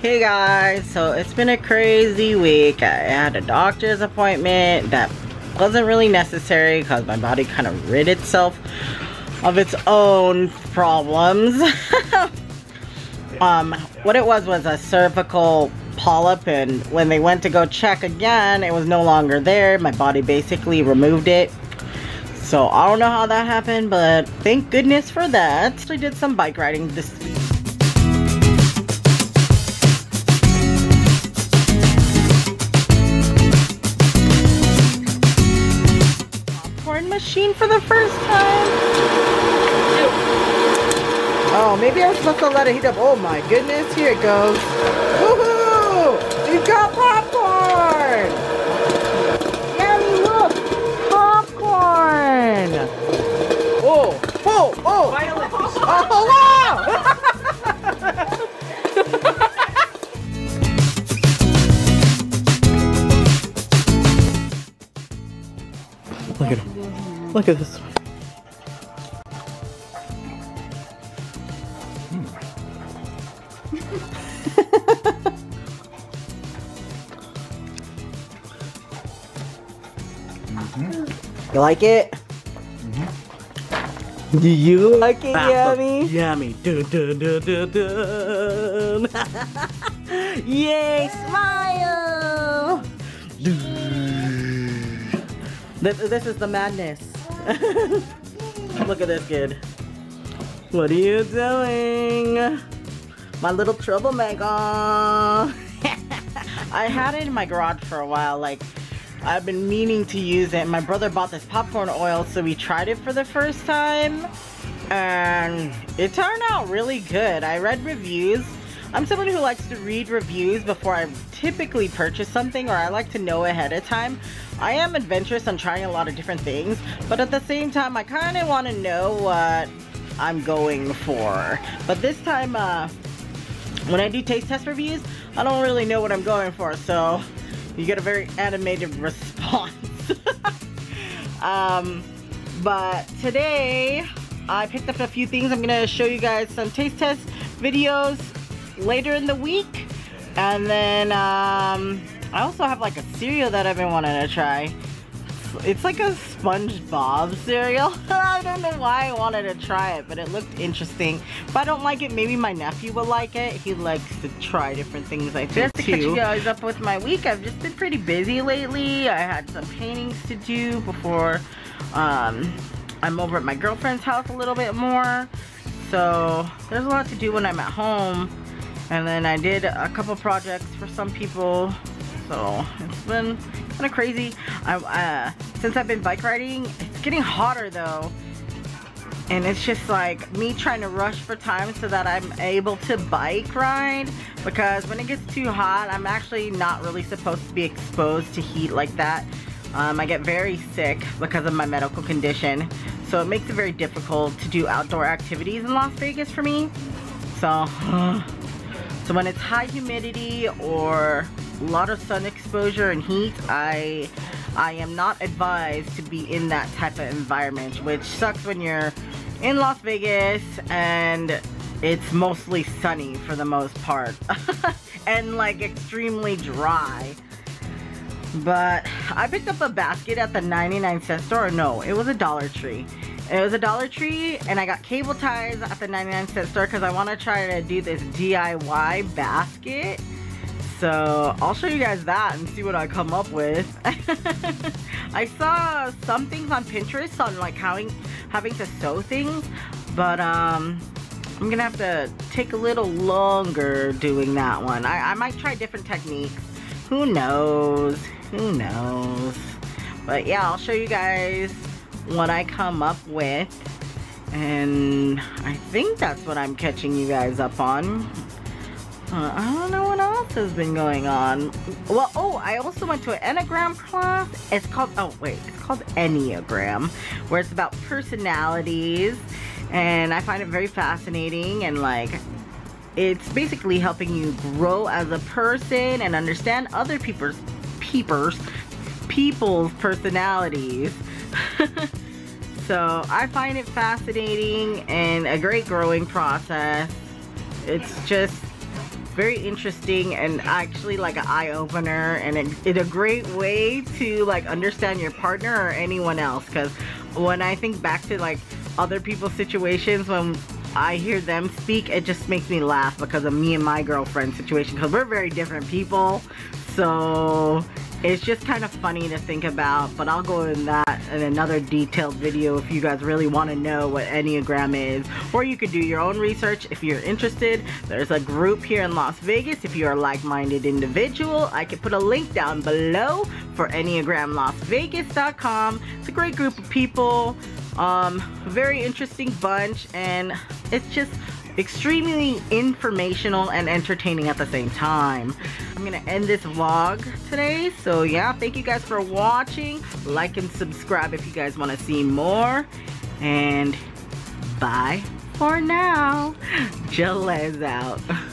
Hey guys, so it's been a crazy week. I had a doctor's appointment that wasn't really necessary because my body kind of rid itself of its own problems. um, what it was was a cervical polyp and when they went to go check again, it was no longer there. My body basically removed it. So I don't know how that happened, but thank goodness for that. Actually did some bike riding this machine for the first time. Oh, maybe I'm supposed to let it heat up. Oh my goodness, here it goes. Woohoo! We've got popcorn! Look at this one. You like it? Mm -hmm. Do you like it, Yummy? Yummy. Dun, dun, dun, dun, dun. Yay, smile! This, this is the madness. Look at this kid. What are you doing? My little troublemaker. I had it in my garage for a while. Like, I've been meaning to use it. My brother bought this popcorn oil, so we tried it for the first time. And it turned out really good. I read reviews. I'm someone who likes to read reviews before I typically purchase something or I like to know ahead of time. I am adventurous on trying a lot of different things, but at the same time, I kind of want to know what I'm going for. But this time, uh, when I do taste test reviews, I don't really know what I'm going for, so you get a very animated response. um, but today, I picked up a few things. I'm going to show you guys some taste test videos later in the week. And then, um, I also have like a cereal that I've been wanting to try. It's like a SpongeBob cereal. I don't know why I wanted to try it, but it looked interesting. If I don't like it, maybe my nephew will like it. He likes to try different things, I think, Just to too. catch you guys up with my week, I've just been pretty busy lately. I had some paintings to do before um, I'm over at my girlfriend's house a little bit more. So there's a lot to do when I'm at home. And then I did a couple projects for some people so it's been kind of crazy. I, uh, since I've been bike riding, it's getting hotter though. And it's just like me trying to rush for time so that I'm able to bike ride. Because when it gets too hot, I'm actually not really supposed to be exposed to heat like that. Um, I get very sick because of my medical condition. So it makes it very difficult to do outdoor activities in Las Vegas for me. So, so when it's high humidity or a lot of sun exposure and heat, I I am not advised to be in that type of environment, which sucks when you're in Las Vegas and it's mostly sunny for the most part and like extremely dry. But I picked up a basket at the 99 cent store. No, it was a Dollar Tree. It was a Dollar Tree and I got cable ties at the 99 cent store because I want to try to do this DIY basket. So I'll show you guys that and see what I come up with. I saw some things on Pinterest on like having, having to sew things, but um, I'm gonna have to take a little longer doing that one. I, I might try different techniques. Who knows? Who knows? But yeah, I'll show you guys what I come up with. And I think that's what I'm catching you guys up on. Uh, I don't know what else has been going on. Well, oh, I also went to an Enneagram class. It's called, oh wait, it's called Enneagram, where it's about personalities. And I find it very fascinating and like, it's basically helping you grow as a person and understand other people's, peepers, people's personalities. so I find it fascinating and a great growing process. It's just very interesting and actually like an eye-opener and it, it a great way to like understand your partner or anyone else because when I think back to like other people's situations when I hear them speak it just makes me laugh because of me and my girlfriend situation because we're very different people. So it's just kind of funny to think about but I'll go in that in another detailed video if you guys really want to know what Enneagram is. Or you could do your own research if you're interested. There's a group here in Las Vegas. If you're a like-minded individual I could put a link down below for EnneagramLasVegas.com it's a great group of people um, very interesting bunch and it's just extremely informational and entertaining at the same time. I'm gonna end this vlog today. So yeah, thank you guys for watching. Like and subscribe if you guys wanna see more. And bye for now. Jalez out.